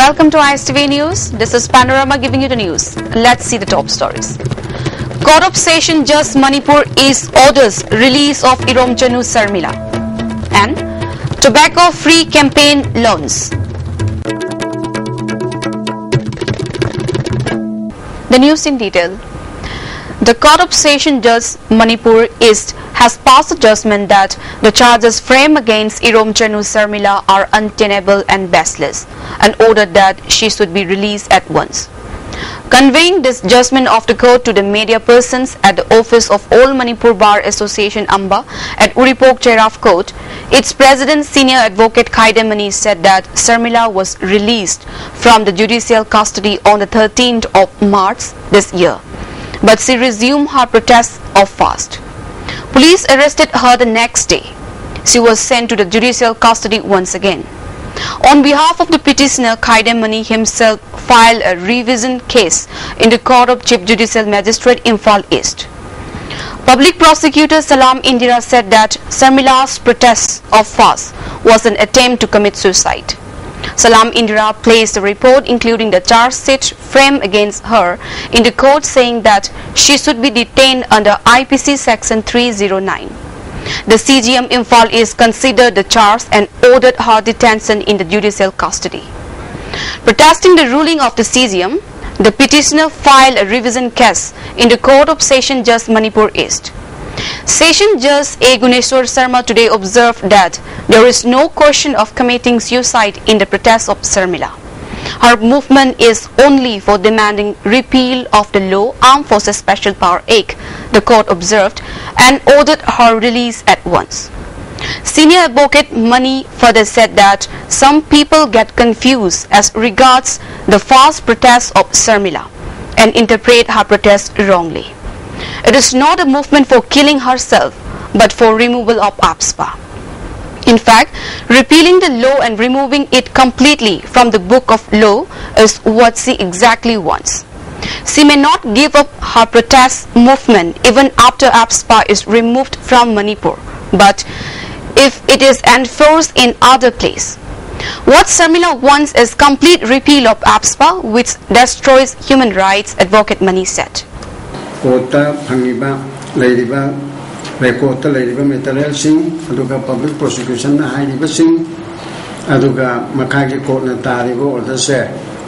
Welcome to ISTV News. This is Panorama giving you the news. Let's see the top stories. Court of Session Judge Manipur East orders release of Irom Chanu Sarmila and tobacco free campaign loans. The news in detail. The Court of Session Judge Manipur East has passed a judgment that the charges framed against Irom Chanu Sarmila are untenable and baseless and ordered that she should be released at once. Conveying this judgment of the court to the media persons at the office of All Manipur Bar Association Amba at Uripok Cheirap Court, its president senior advocate Khaidem Mani said that Sarmila was released from the judicial custody on the 13th of March this year, but she resumed her protest of fast. Police arrested her the next day. She was sent to the judicial custody once again. On behalf of the petitioner, Khaidem Mani himself filed a revision case in the Court of Chief Judicial Magistrate Imphal East. Public prosecutor Salam Indira said that Sarmila's protest of fast was an attempt to commit suicide. Salam Indira placed a report including the charge sheet framed against her in the court saying that she should be detained under IPC section 309. The CJM Imphal is considered the charge and ordered her detention in the judicial custody. Protesting the ruling of the CJM, the petitioner filed a revision case in the Court of Session Judge Manipur East. Session Judge A. Guneshwar Sharma today observed that there is no question of committing suicide in the protest of Sarmila. Her movement is only for demanding repeal of the law Armed Forces Special Power Act, the court observed, and ordered her release at once. Senior advocate Mani further said that some people get confused as regards the false protest of Sarmila and interpret her protest wrongly. It is not a movement for killing herself, but for removal of AFSPA. In fact, repealing the law and removing it completely from the book of law is what she exactly wants. She may not give up her protest movement even after AFSPA is removed from Manipur, but if it is enforced in other place. What Sarmila wants is complete repeal of AFSPA which destroys human rights, Advocate Mani said. ꯀꯣꯔꯠꯇ ꯐꯪꯉꯤꯕ ꯂꯩꯔꯤꯕ ꯔꯦꯀꯣꯔꯠꯇ ꯂꯩꯔꯤꯕ ꯃꯦꯇꯔꯤꯌꯦꯜꯁꯤꯡ ꯑꯗꯨꯒ public ꯄ꯭ꯔꯣꯁꯤꯀ꯭ꯌꯨꯁꯟꯅ ꯍꯥꯏꯔꯤꯕꯁꯤꯡ ꯑꯗꯨꯒ ꯃꯈꯥꯒꯤ ꯀꯣꯔꯠꯅ ꯇꯥꯔꯤꯕ ꯑꯣꯔꯗꯔꯁꯦ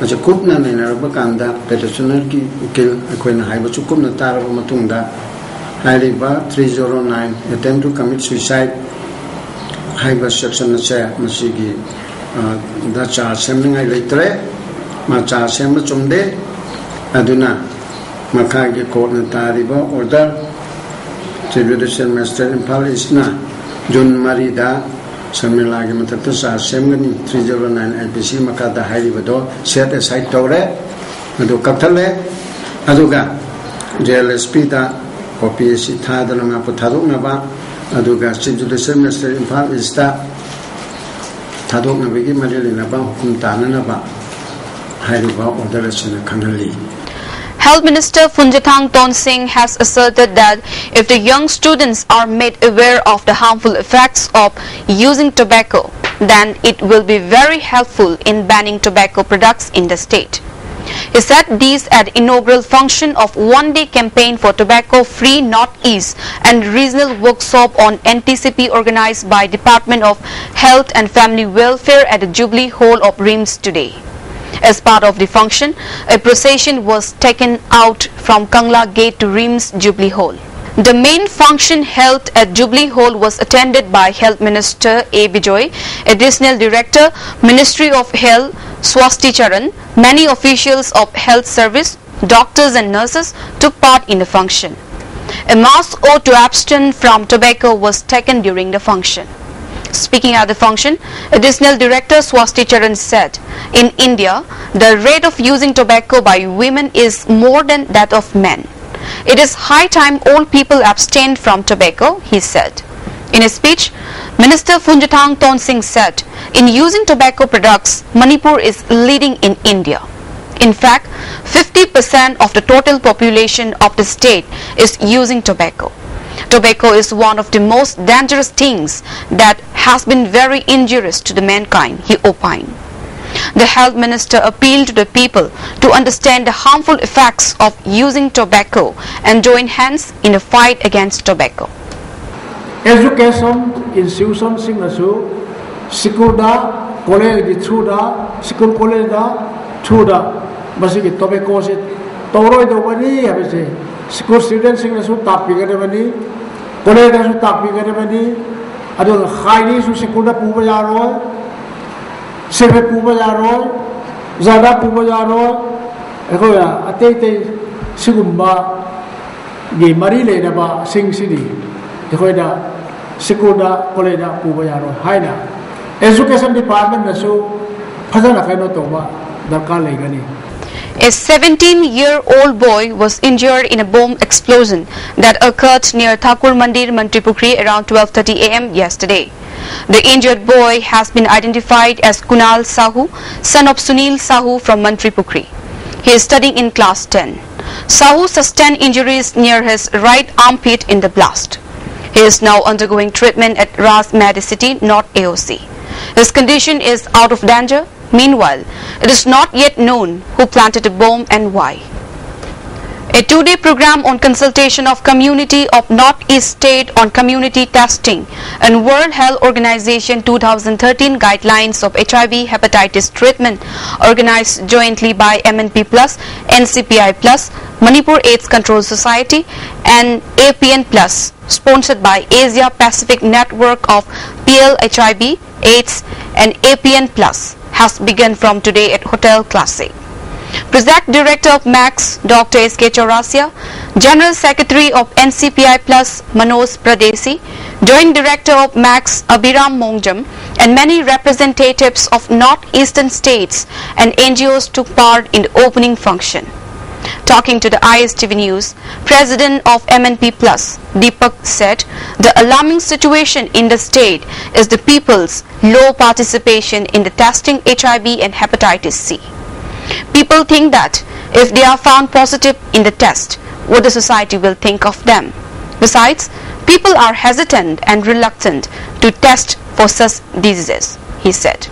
ꯃꯁꯤ ꯀꯨꯞꯅ ꯅꯩꯅꯔꯕ ꯀꯥꯟꯗ ꯄꯦꯇꯤꯁꯅꯔꯒꯤ ꯎꯀꯤꯜ ꯑꯩꯈꯣꯏꯅ ꯍꯥꯏꯕꯁꯨ ꯀꯨꯞꯅ ꯇꯥꯔꯕ ꯃꯇꯨꯡꯗ ꯍꯥꯏꯔꯤꯕ three zero nine attempt to commit suicide ꯍꯥꯏꯕ ꯁꯦꯛꯁꯟ ꯑꯁꯦ ꯃꯁꯤꯒꯤ ꯗ ꯆꯥꯔꯖ ꯁꯦꯝꯅꯤꯡꯉꯥꯏ ꯂꯩꯇ꯭ꯔꯦ ꯃꯥ ꯆꯥꯔꯖ ꯁꯦꯝꯕ ꯆꯨꯝꯗꯦ ꯑꯗꯨꯅ makagi court na tariba order to judicial master in Pali isna Jun Marida सम्मेलागे मतलब तो सा सेमगनी 309 एलपीसी मकादा हाई बदो सेट साइट तोरे अदो कथले अदुगा जेएलएसपी दा ओपीएससी था chief judicial minister Imphal east थादोनबे की मरेलेनबा हुकुम ताननबा हाई बा से खनली Health Minister Phungzathang Tonsing has asserted that if the young students are made aware of the harmful effects of using tobacco, then it will be very helpful in banning tobacco products in the state. He said these at inaugural function of one-day campaign for tobacco-free Northeast and regional workshop on NTCP organized by Department of Health and Family Welfare at the Jubilee Hall of RIMS today. As part of the function, a procession was taken out from Kangla Gate to RIMS Jubilee Hall. The main function held at Jubilee Hall was attended by Health Minister A. Bijoy, Additional Director, Ministry of Health, Swasti Charan, many officials of health service, doctors and nurses took part in the function. A mass oath to abstain from tobacco was taken during the function. Speaking at the function, Additional Director Swasti Charan said, in India, the rate of using tobacco by women is more than that of men. It is high time all people abstain from tobacco, he said. In a speech, Minister Phungzathang Tonsing said, in using tobacco products, Manipur is leading in India. In fact, 50% of the total population of the state is using tobacco. Tobacco is one of the most dangerous things that has been very injurious to the mankind, he opined. The health minister appealed to the people to understand the harmful effects of using tobacco and join hands in the fight against tobacco. education institution sing asu school da college gi through da school college da through da masi gi tobacco se toroi do bani habe se school student sing asu tapi ga bani college da su tapi ga bani अदो खाइनी सु सिकुदा पूब जा रो सिर्फ़ पूब जा रो ज़्यादा पूब जा रो देखो या अते ते सिगुम्बा ये मरी ले ना सिंग सिदी जा रो हाय ना। एजुकेशन डिपार्टमेंट में तो दरकार A 17-year-old boy was injured in a bomb explosion that occurred near Thakur Mandir, Mantripukri around 12.30 am yesterday. The injured boy has been identified as Kunal Sahu, son of Sunil Sahu from Mantripukri. He is studying in class 10. Sahu sustained injuries near his right armpit in the blast. He is now undergoing treatment at Raj Medicity, North AOC. His condition is out of danger Meanwhile, it is not yet known who planted a bomb and why. A two-day program on consultation of community of Northeast State on community testing and World Health Organization 2013 guidelines of HIV hepatitis treatment organized jointly by MNP Plus, NCPI Plus, Manipur AIDS Control Society and APN Plus sponsored by Asia Pacific Network of PL HIV, AIDS and APN Plus has begun from today at Hotel Classic. Project Director of MACS, Dr. S.K. Chaurasia, General Secretary of NCPI Plus, Manoj Pardesi, Joint Director of MACS, Abhiram Mongjam, and many representatives of northeastern states and NGOs took part in the opening function. Talking to the ISTV News, President of MNP Plus, Deepak said, the alarming situation in the state is the people's low participation in the testing HIV and hepatitis C. People think that if they are found positive in the test, what the society will think of them. Besides, people are hesitant and reluctant to test for such diseases, he said.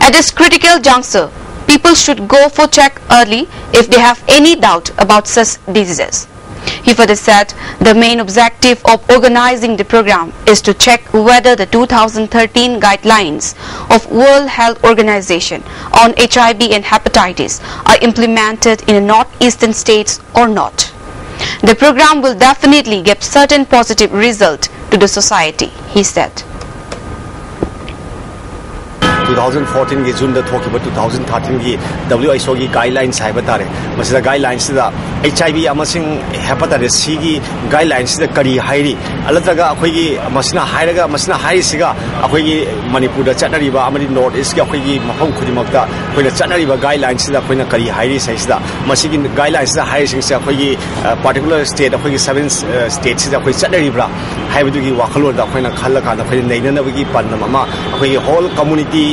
At this critical juncture, people should go for check early if they have any doubt about such diseases. He further said the main objective of organizing the program is to check whether the 2013 guidelines of World Health Organization on HIV and hepatitis are implemented in the northeastern states or not. The program will definitely give certain positive result to the society, he said. 2014 ꯒꯤ ꯖꯨꯟꯗ ꯊꯣꯛꯈꯤꯕ 2013 ꯒꯤ WHO ꯒꯤ guidelines ꯍꯥꯏꯕ ꯇꯥꯔꯦ ꯃꯁꯤꯗ ꯒꯥꯏꯗꯂꯥꯏꯟꯁꯤꯗ HIV ꯑꯃꯁꯨꯡ hepatitis ꯁꯤꯒꯤ ꯒꯥꯏꯗꯂꯥꯏꯟꯁꯤꯗ ꯀꯔꯤ ꯍꯥꯏꯔꯤ ꯑꯂꯠꯇ꯭ꯔꯒ ꯑꯩꯈꯣꯏꯒꯤ ꯃꯁꯤꯅ ꯍꯥꯏꯔꯒ ꯃꯁꯤꯅ ꯍꯥꯏꯔꯤꯁꯤꯒ ꯑꯩꯈꯣꯏꯒꯤ ꯃꯅꯤꯄꯨꯔꯗ ꯆꯠꯅꯔꯤꯕ ꯑꯃꯗꯤ ꯅꯣꯔꯠ ꯏꯁꯀꯤ ꯑꯩꯈꯣꯏꯒꯤ ꯃꯐꯝ ꯈꯨꯗꯤꯡꯃꯛꯇ ꯑꯩꯈꯣꯏꯅ ꯆꯠꯅꯔꯤꯕ ꯒꯥꯏꯗꯂꯥꯏꯟꯁꯤꯗ ꯑꯩꯈꯣꯏꯅ ꯀꯔꯤ ꯍꯥꯏꯔꯤ ꯁꯤꯁꯤꯗ ꯃꯁꯤꯒꯤ ꯒꯥꯏꯗꯂꯥꯏꯟꯁꯤꯗ ꯍꯥꯏꯔꯤꯁꯤꯡꯁꯦ ꯑꯩꯈꯣꯏꯒꯤ ꯄꯥꯔꯇꯤꯀꯨꯂꯔ ꯁ꯭ꯇꯦꯠ ꯑꯩꯈꯣꯏꯒꯤ ꯁꯕꯦꯟ ꯁ꯭ꯇꯦꯠꯁꯤꯗ ꯑꯩꯈꯣꯏ ꯆꯠꯅꯔꯤꯕ꯭ꯔꯥ ꯍꯥꯏꯕꯗꯨꯒꯤ ꯋꯥꯈꯜꯂꯣꯟꯗ ꯑꯩꯈꯣꯏꯅ ꯈꯜꯂꯀꯥꯟꯗ ꯑꯩꯈꯣꯏꯅ ꯅꯩꯅꯅꯕꯒꯤ ꯄꯥꯟꯗꯝ ꯑꯃ ꯑꯩꯈꯣꯏꯒꯤ whole community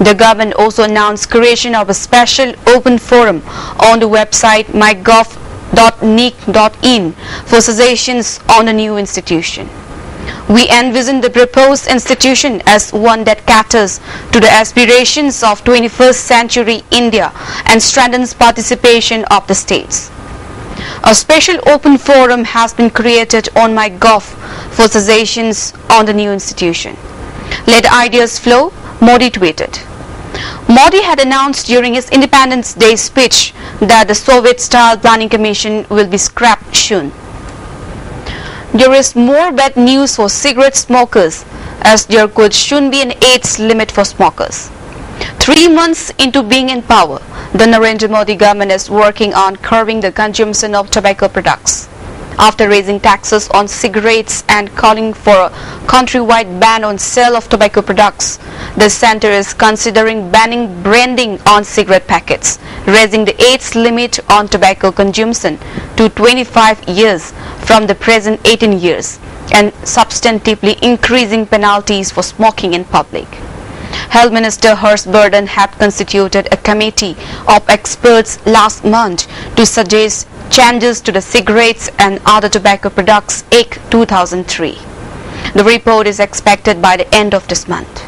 The government also announced creation of a special open forum on the website mygov.nic.in for suggestions on the new institution. We envision the proposed institution as one that caters to the aspirations of 21st century India and strengthens participation of the states. A special open forum has been created on MyGov for suggestions on the new institution. Let ideas flow, Modi tweeted. Modi had announced during his Independence Day speech that the Soviet-style planning commission will be scrapped soon. There is more bad news for cigarette smokers as there could soon be an age limit for smokers. Three months into being in power, the Narendra Modi government is working on curbing the consumption of tobacco products. After raising taxes on cigarettes and calling for a countrywide ban on sale of tobacco products. The center is considering banning branding on cigarette packets, raising the age limit on tobacco consumption to 25 years from the present 18 years and substantively increasing penalties for smoking in public. Health Minister Harsh had constituted a committee of experts last month to suggest changes to the Cigarettes and Other Tobacco Products Act 2003. The report is expected by the end of this month.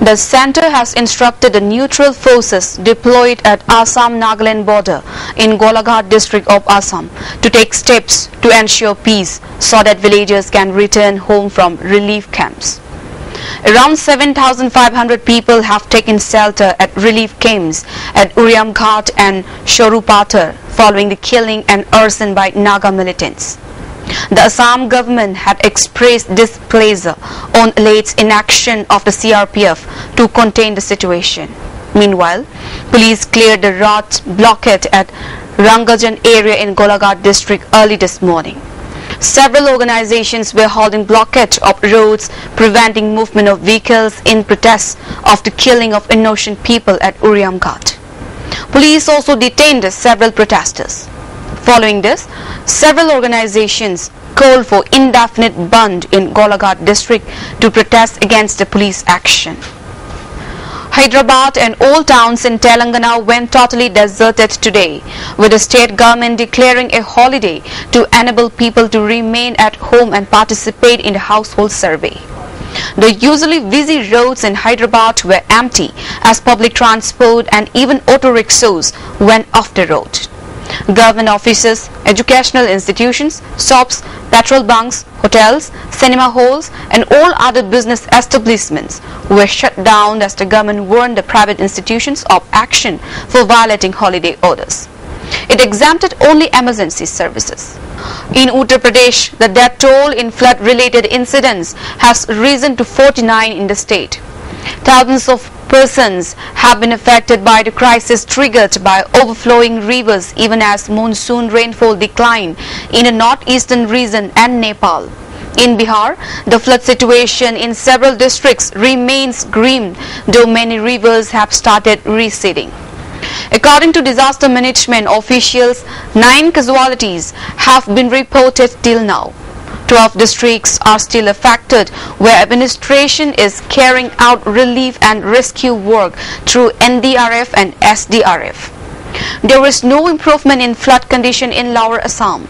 The center has instructed the neutral forces deployed at Assam-Nagaland border in Golaghat district of Assam to take steps to ensure peace so that villagers can return home from relief camps. Around 7,500 people have taken shelter at relief camps at Uriam Ghat and Shorupatar following the killing and arson by Naga militants. The Assam government had expressed displeasure on late inaction of the CRPF to contain the situation. Meanwhile, police cleared the road blockade at Rangajan area in Golaghat district early this morning. Several organizations were holding blockade of roads, preventing movement of vehicles in protest of the killing of innocent people at Uriam. Police also detained several protesters. Following this, several organizations called for indefinite bandh in Golaghat district to protest against the police action. Hyderabad and all towns in Telangana went totally deserted today, with the state government declaring a holiday to enable people to remain at home and participate in the household survey. The usually busy roads in Hyderabad were empty as public transport and even auto rickshaws went off the road. Government offices, educational institutions, shops, petrol bunks, hotels, cinema halls and all other business establishments were shut down as the government warned the private institutions of action for violating holiday orders. It exempted only emergency services. In Uttar Pradesh, the death toll in flood-related incidents has risen to 49 in the state. Thousands of persons have been affected by the crisis triggered by overflowing rivers even as monsoon rainfall decline in the northeastern region and Nepal. In Bihar, the flood situation in several districts remains grim, though many rivers have started receding. According to disaster management officials, nine casualties have been reported till now. 12 districts are still affected where administration is carrying out relief and rescue work through NDRF and SDRF. There is no improvement in flood condition in Lower Assam.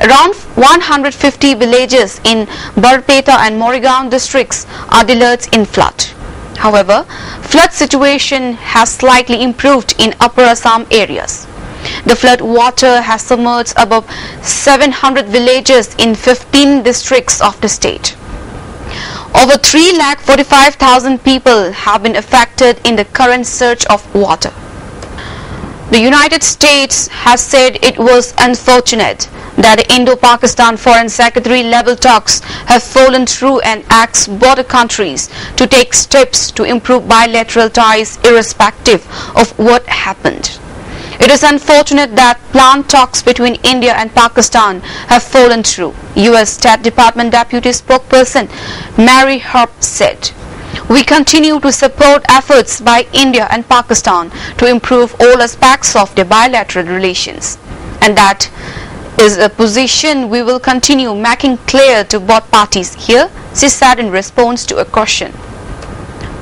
Around 150 villages in Barpeta and Morigaon districts are alert in flood. However, flood situation has slightly improved in Upper Assam areas. The flood water has submerged above 700 villages in 15 districts of the state. Over 3,45,000 people have been affected in the current search of water. The United States has said it was unfortunate that Indo-Pakistan Foreign Secretary level talks have fallen through and asks both countries to take steps to improve bilateral ties irrespective of what happened. It is unfortunate that planned talks between India and Pakistan have fallen through, US State Department Deputy Spokesperson Marie Harf said. We continue to support efforts by India and Pakistan to improve all aspects of their bilateral relations. And that is a position we will continue making clear to both parties here, she said in response to a question.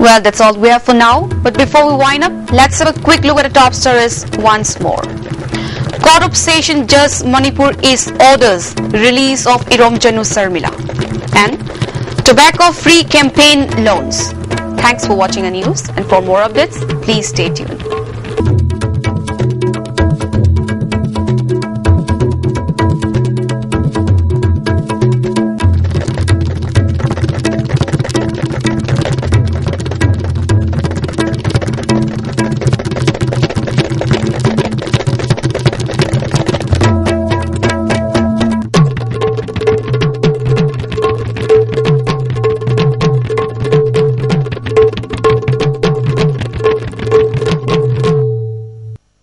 Well, that's all we have for now. But before we wind up, let's have a quick look at the top stories once more. Court of Judge Manipur East orders release of Irom Chanu Sarmila and tobacco-free campaign loans. Thanks for watching the news and for more updates, please stay tuned.